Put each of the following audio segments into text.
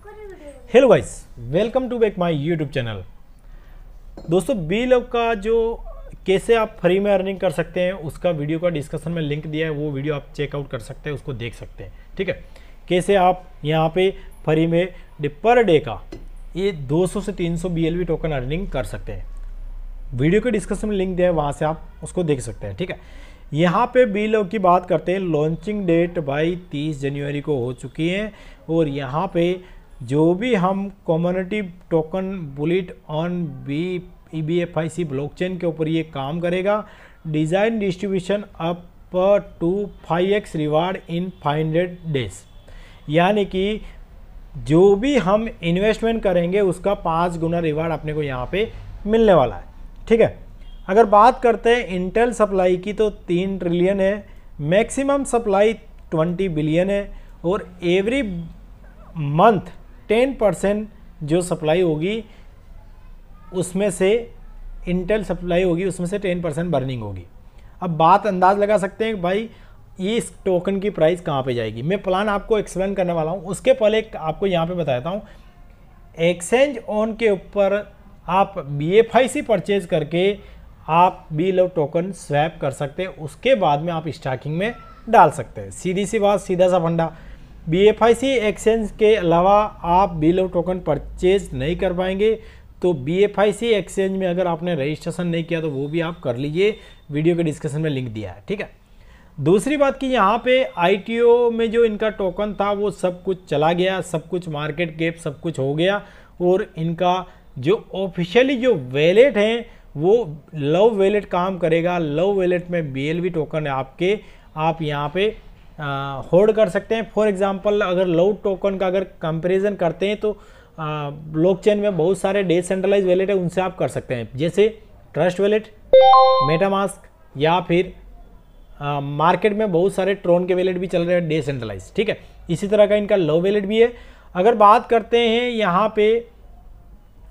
Hello guys welcome to back my YouTube channel दोस्तों B love का जो कैसे आप फ्री में अर्निंग कर सकते हैं, उसका वीडियो का डिस्कशन में लिंक दिया है, वो वीडियो आप चेकआउट कर सकते हैं, उसको देख सकते हैं, ठीक है? कैसे आप यहाँ पे फ्री में पर डे का ये 200 से 300 बीएलवी टोकन अर्निंग कर सकते हैं। वीडियो के डिस्कशन में लिंक दिया है, वहाँ से आप उसको देख सकते हैं, ठीक है? यहाँ पे बी लव की बात करते हैं लॉन्चिंग डेट बाई 30 जनवरी को हो चुकी है, और यहाँ पे जो भी हम community token built on B E B F I C blockchain के ऊपर ये काम करेगा design distribution up to five X reward in five hundred days यानी कि जो भी हम इन्वेस्टमेंट करेंगे, उसका पाँच गुना रिवार्ड अपने को यहाँ पे मिलने वाला है। ठीक है? अगर बात करते हैं इंटेल सप्लाई की तो तीन ट्रिलियन है मैक्सिमम सप्लाई ट्वेंटी बिलियन है, और एवरी मंथ टेन परसेंट जो सप्लाई होगी, उसमें से इंटेल सप्लाई होगी, उसमें से टेन परसेंट बर्निंग होगी। अब बात अंदाज लगा सकते हैं भाई, ये इस टोकन की प्राइस कहाँ पे जाएगी? मैं प्लान आपको एक्सप्लेन करने वाला हूँ। उसके पहले आपको यहाँ पे बताता हूँ। एक्सचेंज ऑन के ऊपर आप B F I C purchase करके आप बी लव टोकन स्वैप कर सकते हैं। उसके बाद में आप स्टॉकिंग में डाल सकते हैं। सीधी सी बात, सीधा सा फंडा। सी एक्सचेंज के अलावा आप बी लव टोकन परचेज नहीं कर पाएँगे। तो सी एक्सचेंज में अगर आपने रजिस्ट्रेशन नहीं किया तो वो भी आप कर लीजिए। वीडियो के डिस्कशन में लिंक दिया है, ठीक है? दूसरी बात कि यहाँ पे ITO में जो इनका टोकन था, वो सब कुछ चला गया। सब कुछ मार्केट कैप सब कुछ हो गया। और इनका जो ऑफिशियली जो वैलेट हैं, वो लव वैलेट काम करेगा। लव वैलेट में BLV टोकन है आपके। आप यहाँ पे होल्ड कर सकते हैं। फॉर एग्जांपल अगर लव टोकन का अगर कंपैरिजन करते हैं तो ब्लॉकचेन में बहुत सारे डिसेंट्रलाइज वैलेट है, उनसे आप कर सकते हैं। जैसे ट्रस्ट वैलेट मेटामास्क या फिर मार्केट में बहुत सारे ट्रोन के वैलेट भी चल रहे हैं डिसेंट्रलाइज ठीक है? इसी तरह का इनका लव वैलेट भी है। अगर बात करते हैं, यहाँ पे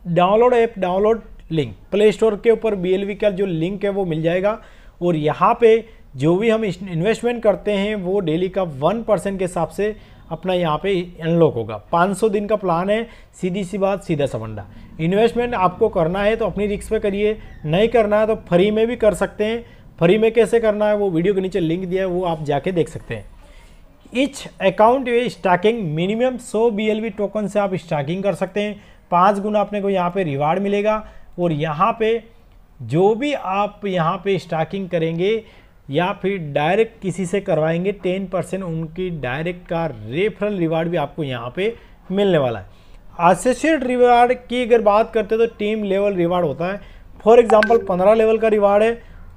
download app download link play store के ऊपर बीएलवी का जो लिंक है, वो मिल जाएगा। और यहाँ पे जो भी हम इन्वेस्टमेंट करते हैं, वो डेली का वन परसेंट के हिसाब से अपना यहाँ पे अनलॉक होगा। 500 दिन का प्लान है, सीधी सी बात, सीधा समंडा इन्वेस्टमेंट आपको करना है तो अपनी रिक्स पे करिए। नहीं करना है तो फ्री में भी कर सकते हैं। फ्री में कैसे करना है, वो वीडियो के नीचे लिंक दिया है, वो आप जाके देख सकते हैं। Each account staking minimum 100 B token से आप स्टाकिंग कर सकते हैं। पाँच गुना अपने को यहाँ पे रिवार्ड मिलेगा। और यहाँ पे जो भी आप यहाँ पे स्टाकिंग करेंगे या फिर डायरेक्ट किसी से करवाएँगे टेन परसेंट उनकी डायरेक्ट का रेफरल रिवार्ड भी आपको यहाँ पे मिलने वाला है। एसोसिएट रिवार्ड की अगर बात करते हैं तो टीम लेवल रिवार्ड होता है। फॉर एग्जांपल पंद्रह लेवल का रिवार्ड है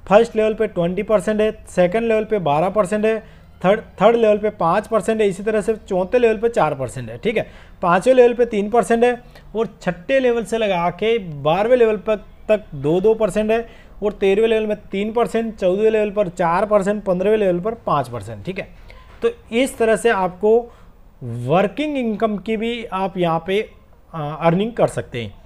फ़र्स्ट लेवल पे ट्वेंटी परसेंट है सेकेंड लेवल पे बारह परसेंट है थर्ड थर्ड लेवल पे पाँच परसेंट है, इसी तरह से चौथे लेवल पे चार परसेंट है, ठीक है? पाँचवें लेवल पे तीन परसेंट है और छठे लेवल से लगा के बारहवें लेवल पर तक दो दो परसेंट है। और तेरहवें लेवल में तीन परसेंट, चौदहवें लेवल पर चार परसेंट, पंद्रहवें लेवल पर पाँच परसेंट, ठीक है? तो इस तरह से आपको वर्किंग इनकम की भी आप यहाँ पे अर्निंग कर सकते हैं।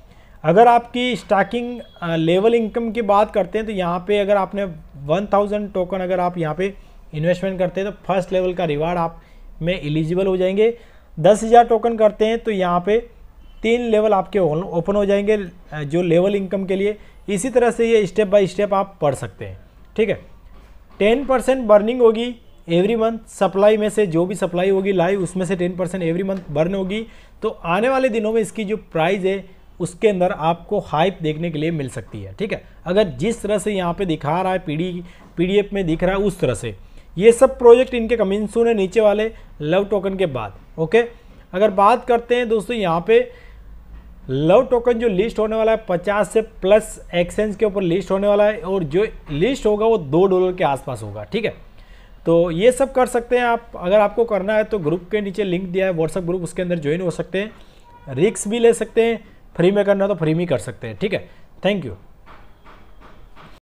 अगर आपकी स्टार्टिंग लेवल इनकम की बात करते हैं तो यहाँ पे अगर आपने वन थाउज़ेंड टोकन अगर आप यहाँ पे इन्वेस्टमेंट करते हैं तो फ़र्स्ट लेवल का रिवार्ड आप में एलिजिबल हो जाएँगे। दस हज़ार टोकन करते हैं तो यहाँ पे तीन लेवल आपके ओपन हो जाएँगे जो लेवल इनकम के लिए इसी तरह से ये स्टेप बाय स्टेप आप पढ़ सकते हैं। ठीक है? टेन परसेंट बर्निंग होगी एवरी मंथ सप्लाई में से जो भी सप्लाई होगी लाइव उसमें से ten percent every month burn होगी। तो आने वाले दिनों में इसकी जो प्राइस है, उसके अंदर आपको हाइप देखने के लिए मिल सकती है। ठीक है? अगर जिस तरह से यहाँ पे दिखा रहा है पी पीडीएफ में दिख रहा है, उस तरह से। ये सब प्रोजेक्ट इनके कमिंग सून है, नीचे वाले लव टोकन के बाद। ओके अगर बात करते हैं दोस्तों यहाँ पे लव टोकन जो लिस्ट होने वाला है 50 से प्लस एक्सचेंज के ऊपर लिस्ट होने वाला है और जो लिस्ट होगा वो दो डॉलर के आसपास होगा, ठीक है? तो ये सब कर सकते हैं आप। अगर आपको करना है तो ग्रुप के नीचे लिंक दिया है व्हाट्सएप ग्रुप, उसके अंदर ज्वाइन हो सकते हैं। रिक्स भी ले सकते हैं फ्री में करना तो फ्री में कर सकते हैं, ठीक है? Thank you